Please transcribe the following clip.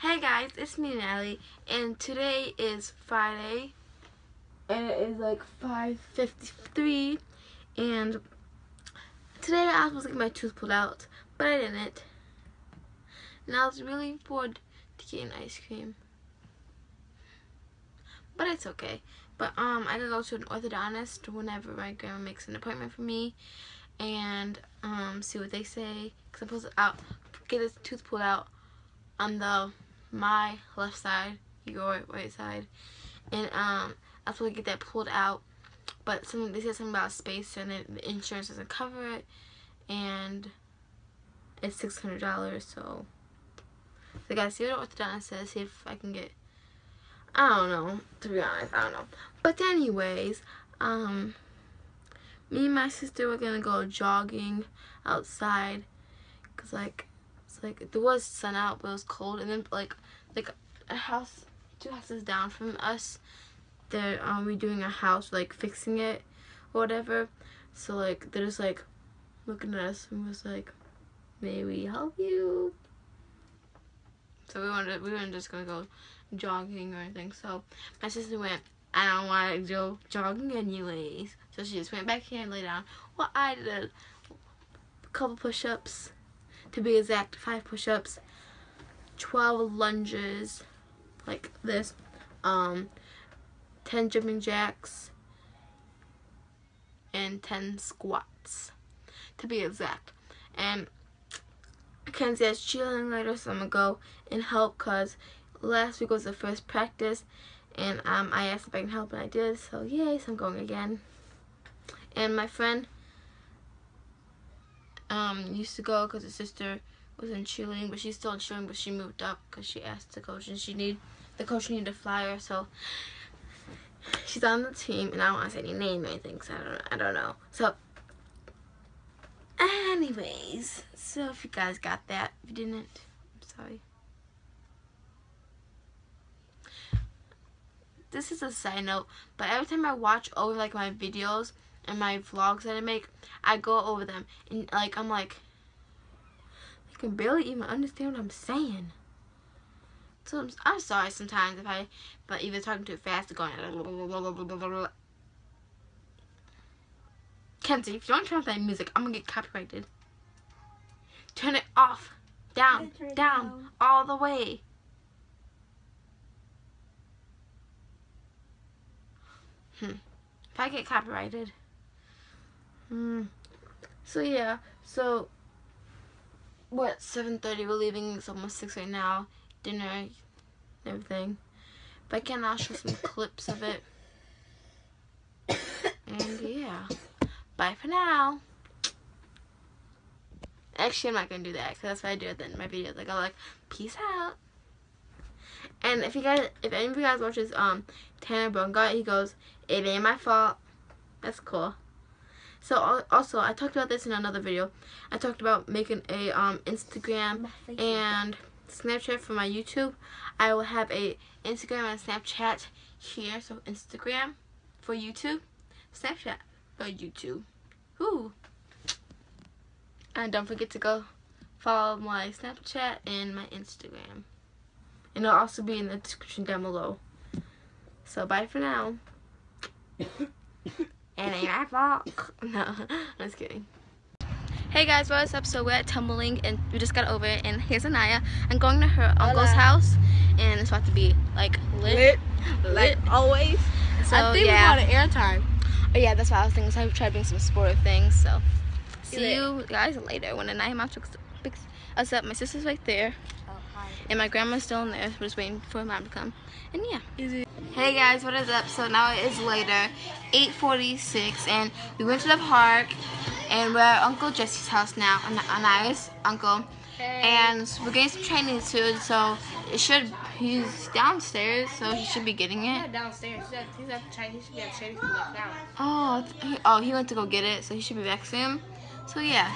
Hey guys, it's me Natalie, and today is Friday, and it is like 5.53, and today I was supposed to get my tooth pulled out, but I didn't. And I was really bored to get an ice cream. But it's okay. But um, I gotta go to an orthodontist whenever my grandma makes an appointment for me, and um, see what they say. Cause I'm supposed to out get this tooth pulled out on the my left side, your right side, and um, I was supposed to get that pulled out, but something they said something about space and the insurance doesn't cover it, and it's six hundred dollars. So, so I gotta see what orthodontist says. See if I can get. I don't know. To be honest, I don't know. But anyways, um, me and my sister were gonna go jogging outside, cause like like there was sun out but it was cold and then like like a house two houses down from us they're um redoing a house like fixing it or whatever. So like they're just like looking at us and was like may we help you? So we wanted we weren't just gonna go jogging or anything. So my sister went I don't want to go jogging anyways. So she just went back here and lay down. Well I did a couple push-ups to be exact, 5 push-ups, 12 lunges, like this, um, 10 jumping jacks, and 10 squats, to be exact. And Kenzie's chilling later, so I'm going to go and help because last week was the first practice, and um, I asked if I can help, and I did, so yay, so I'm going again. And my friend um, used to go because his sister was in cheerleading, but she's still in cheerleading, but she moved up because she asked the coach, and she need the coach needed a flyer, so she's on the team, and I don't want to say any name or anything, so I don't, I don't know. So, anyways, so if you guys got that, if you didn't, I'm sorry. This is a side note, but every time I watch over like my videos, and my vlogs that I make, I go over them and like I'm like, I can barely even understand what I'm saying. So I'm, I'm sorry sometimes if I, but either talking too fast or going. Kenzie, if you don't turn off that music, I'm gonna get copyrighted. Turn it off, down, down, down, all the way. Hmm. If I get copyrighted. Mm. So yeah, so what? Seven thirty. We're leaving. It's almost six right now. Dinner, everything. But I can, I'll show some clips of it. And yeah, bye for now. Actually, I'm not gonna do that because that's what I do at the end of my videos. Like, I'll like, peace out. And if you guys, if any of you guys watches um Tanner Braungardt, he goes, it ain't my fault. That's cool. So also, I talked about this in another video. I talked about making a um, Instagram and Snapchat for my YouTube. I will have a Instagram and Snapchat here. So Instagram for YouTube, Snapchat for YouTube. Ooh. And don't forget to go follow my Snapchat and my Instagram. And it'll also be in the description down below. So bye for now. and ain't my fault. No, I'm just kidding. Hey guys, what's up? So we're at Tumbling and we just got over it and here's Anaya. I'm going to her Hola. uncle's house and it's about to be like lit. Lit. Like always. So I think yeah. we got an airtime. Oh yeah, that's what I was thinking. So I try to bring some sportive things. So see you guys later when Anaya mom picks us up. My sister's right there. And my grandma's still in there. We're just waiting for mom to come. And yeah. Hey guys, what is up? So now it is later, 8.46, and we went to the park, and we're at Uncle Jesse's house now, Anaya's uncle. Hey. And we're getting some Chinese food, so it should, he's downstairs, so he should be getting it. Yeah, downstairs. He's at, he's at Chinese, he should be at Chinese food now. Oh, oh, he went to go get it, so he should be back soon. So yeah.